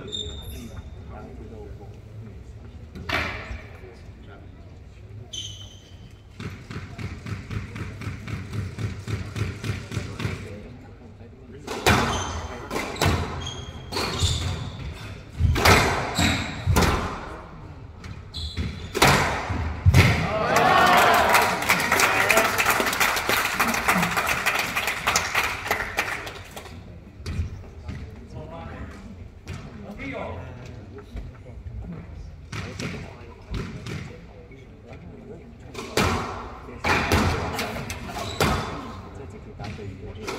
do. 我这有一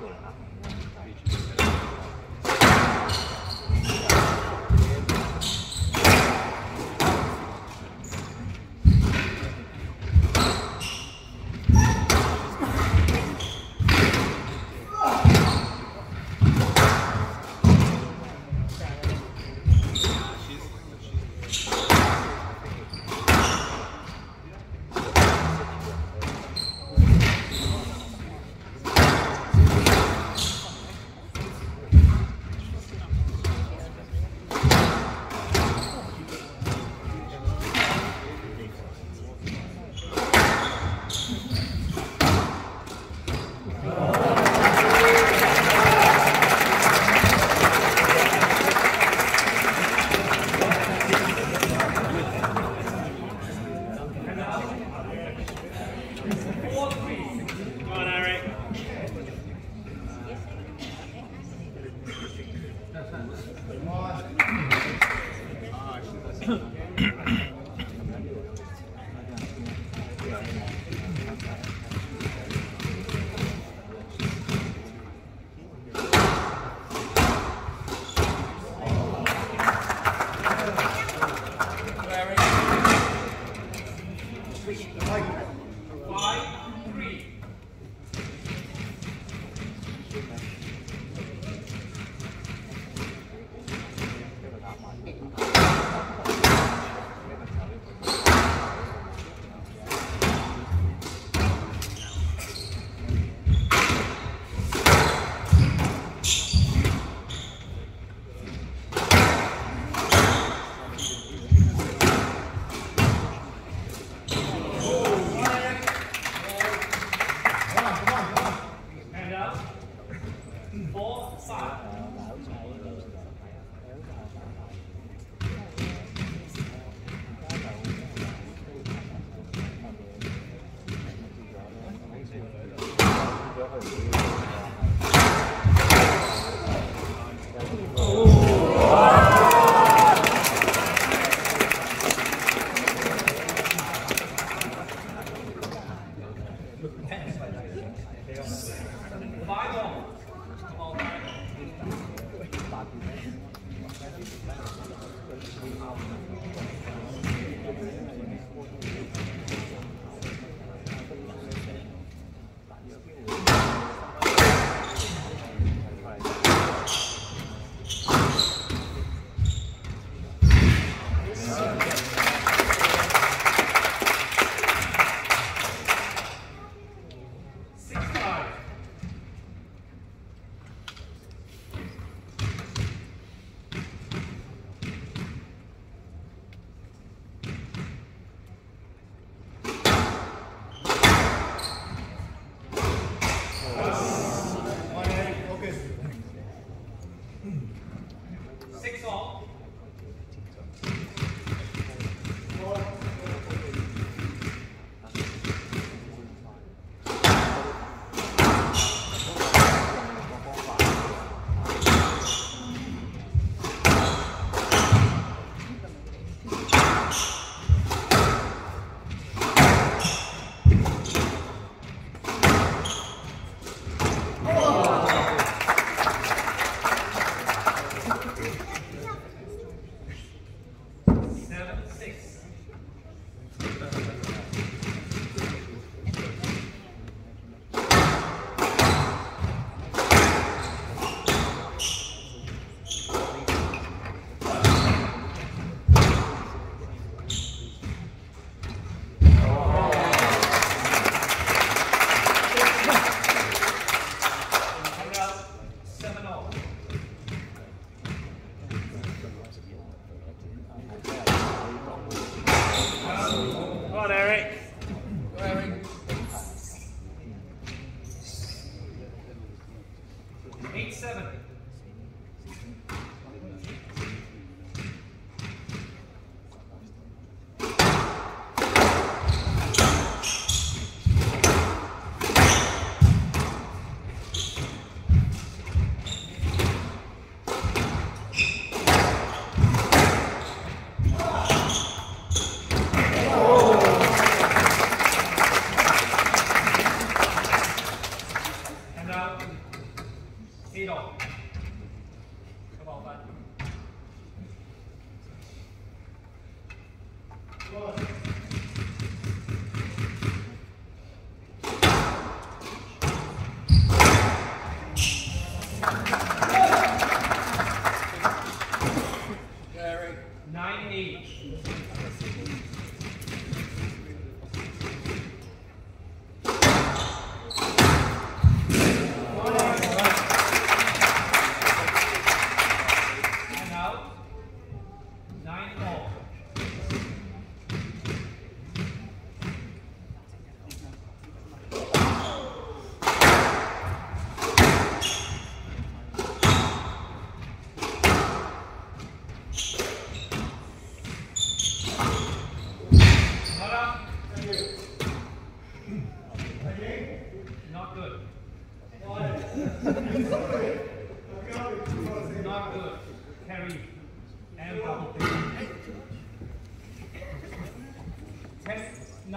个啊我这个 on, copy that.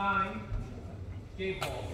Nine, game ball.